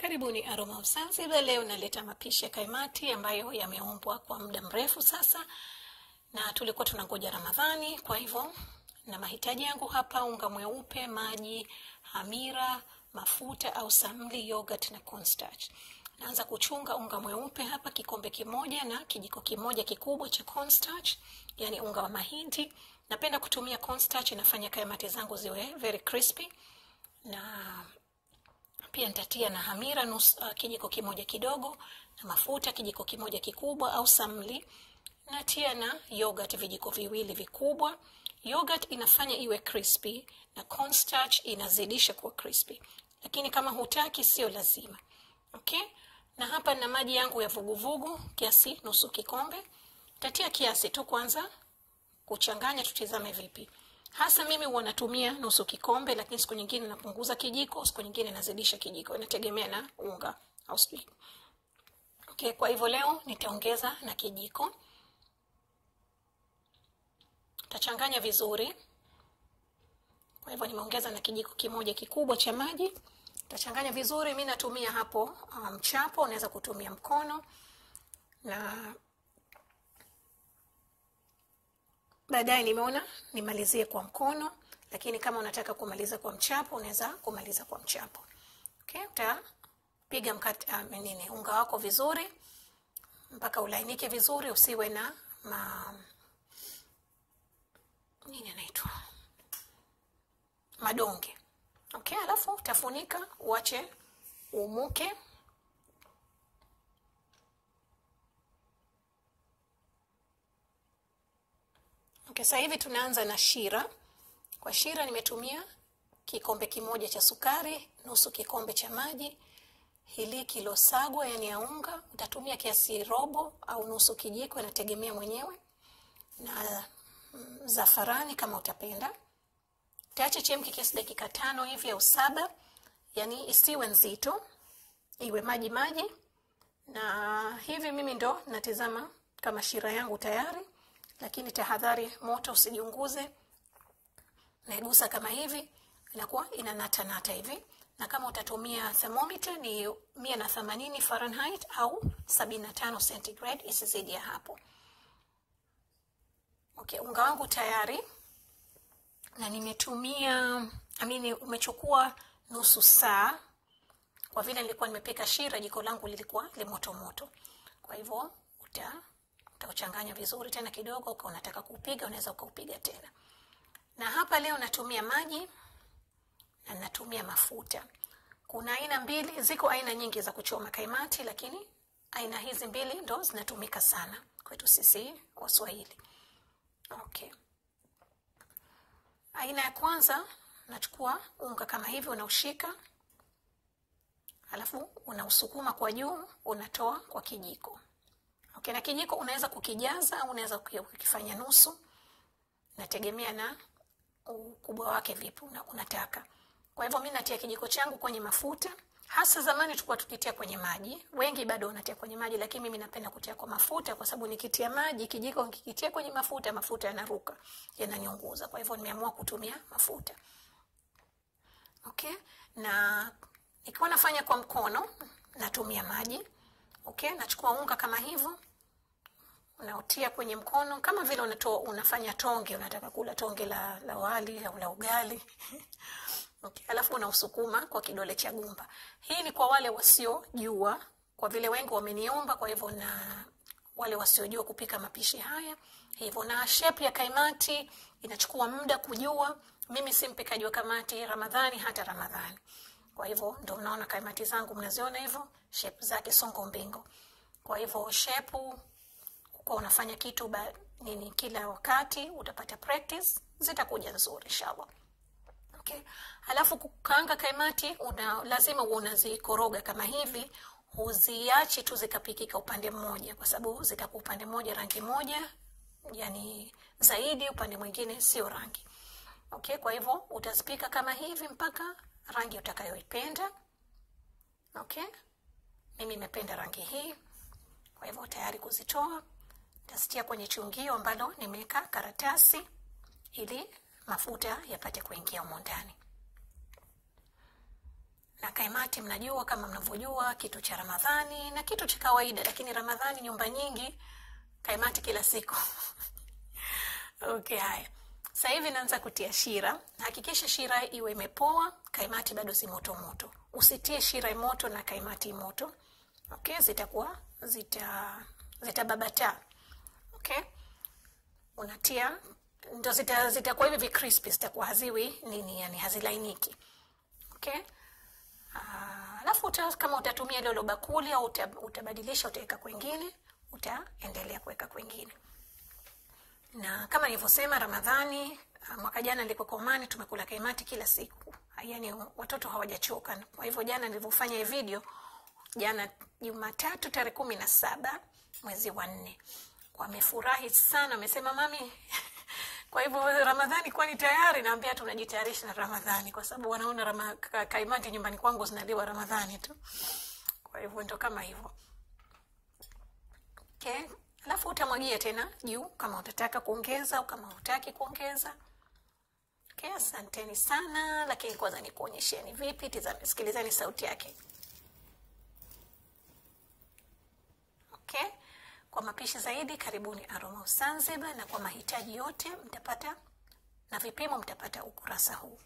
Karibuni Aroma of Zanzibar. Leo naleta mapishi ya kaimati ambayo yameumbwa kwa muda mrefu sasa, na tulikuwa tunangoja Ramadhani. Kwa hivyo na mahitaji yangu hapa: unga mweupe, maji, hamira, mafuta au samli, yogurt na cornstarch. Naanza kuchunga unga mweupe hapa, kikombe kimoja na kijiko kimoja kikubwa cha cornstarch, yani unga wa mahindi. Napenda kutumia cornstarch, inafanya kaimati zangu ziwe very crispy na pia nitatia na hamira nus, uh, kijiko kimoja kidogo na mafuta kijiko kimoja kikubwa au samli. Natia na yogurt vijiko viwili vikubwa. Yogurt inafanya iwe crispy na cornstarch inazidisha kuwa crispy, lakini kama hutaki sio lazima. Okay, na hapa na maji yangu ya vuguvugu kiasi nusu kikombe. Tatia kiasi tu kwanza kuchanganya, tutizame vipi hasa mimi huwa natumia nusu kikombe, lakini siku nyingine napunguza kijiko, siku nyingine nazidisha kijiko, inategemea na unga au sijui. Okay, kwa hivyo leo nitaongeza na kijiko, tachanganya vizuri. Kwa hivyo nimeongeza na kijiko kimoja kikubwa cha maji, tachanganya vizuri. Mi natumia hapo mchapo, um, unaweza kutumia mkono na baadaye nimeona nimalizie kwa mkono, lakini kama unataka kumaliza kwa mchapo unaweza kumaliza kwa mchapo. Okay, utapiga mkate um, nini unga wako vizuri mpaka ulainike vizuri, usiwe na ma nini anaitwa madonge. Okay, alafu utafunika uache umuke. Okay, sasa hivi tunaanza na shira. Kwa shira nimetumia kikombe kimoja cha sukari, nusu kikombe cha maji, hiliki ilosagwa yani ya unga, utatumia kiasi robo au nusu kijiko, inategemea mwenyewe, na mm, zafarani kama utapenda. Taache chemke kiasi dakika tano hivi au saba, yani isiwe nzito, iwe maji maji. Na hivi mimi ndo natizama kama shira yangu tayari lakini tahadhari, moto usijiunguze. Naigusa kama hivi, inakuwa inanata nata hivi, na kama utatumia thermometer ni mia na themanini Fahrenheit au sabini na tano centigrade, isizidi ya hapo. Okay, unga wangu tayari na nimetumia amini, umechukua nusu saa. Kwa vile nilikuwa nimepika shira, jiko langu lilikuwa limoto moto, kwa hivyo uta utauchanganya vizuri tena kidogo. kwa unataka kuupiga unaweza ukaupiga tena. Na hapa leo natumia maji na natumia mafuta. Kuna aina mbili, ziko aina nyingi za kuchoma kaimati, lakini aina hizi mbili ndo zinatumika sana kwetu sisi Waswahili. Okay, aina ya kwanza, nachukua unga kama hivi, unaushika alafu unausukuma kwa juu, unatoa kwa kijiko Okay, na kijiko unaweza kukijaza au unaweza kukifanya nusu, nategemea na ukubwa wake vipi unataka. Kwa hivyo mimi natia kijiko changu kwenye mafuta. Hasa zamani tulikuwa tukitia kwenye maji, wengi bado wanatia kwenye maji, lakini mimi napenda kutia kwa mafuta kwa sababu nikitia maji, kijiko nikikitia kwenye mafuta, mafuta yanaruka, yananyunguza. Kwa hivyo nimeamua kutumia mafuta. Okay, na nikiwa nafanya kwa mkono natumia maji. Okay, nachukua unga kama hivyo unautia kwenye mkono kama vile unato, unafanya tonge, unataka kula tonge la, la wali au la ugali okay. Alafu unausukuma kwa kidole cha gumba. Hii ni kwa wale wasiojua, kwa vile wengi wameniomba, kwa hivyo na wale wasiojua kupika mapishi haya hivyo. Na shape ya kaimati inachukua muda kujua. Mimi si mpikaji wa kamati Ramadhani hata Ramadhani, kwa hivyo ndio mnaona kaimati zangu mnaziona hivyo, shape zake songo mbingo. Kwa hivyo shape kwa unafanya kitu ba, nini kila wakati utapata practice, zitakuja nzuri inshallah. Okay. Alafu kukaanga kaimati una, lazima unazikoroga kama hivi, huziachi tu zikapikika upande mmoja, kwa sababu zitakuwa upande mmoja rangi moja, yani zaidi, upande mwingine sio rangi. Okay, kwa hivyo utazipika kama hivi mpaka rangi utakayoipenda. Okay, mimi nimependa rangi hii, kwa hivyo tayari kuzitoa Nitazitia kwenye chungio ambalo nimeweka karatasi ili mafuta yapate kuingia humo ndani. na kaimati mnajua kama mnavyojua kitu cha ramadhani na kitu cha kawaida lakini ramadhani nyumba nyingi kaimati kila siku. Okay haya. Sasa hivi naanza kutia shira. Hakikisha shira iwe imepoa kaimati bado si moto moto. Usitie shira moto na kaimati moto. Okay zitakuwa zita zitababata okay unatia ndo zitakuwa zita hivi vicrispi zitakuwa haziwi nini yani hazilainiki. Okay? Alafu uta, kama utatumia lilo bakuli au uta, utabadilisha utaweka kwengine utaendelea kuweka kwengine na kama nilivyosema ramadhani mwaka jana nilikuwa Omani tumekula kaimati kila siku. Yani watoto hawajachoka. Kwa hivyo jana nilivyofanya hii video jana jumatatu tarehe kumi na saba mwezi wa nne wamefurahi sana. Wamesema mami kwa hivyo ramadhani kwani tayari? Naambia tunajitayarisha na ramadhani kwa sababu wanaona rama, ka, kaimati nyumbani kwangu zinaliwa ramadhani tu. Kwa hivyo ndo kama hivyo. Okay. alafu utamwagia tena juu kama utataka kuongeza au kama hutaki kuongeza. Okay, asanteni sana lakini kwanza nikuonyesheni vipi tizame sikilizeni sauti yake okay kwa mapishi zaidi karibuni aroma zanzibar na kwa mahitaji yote mtapata na vipimo mtapata ukurasa huu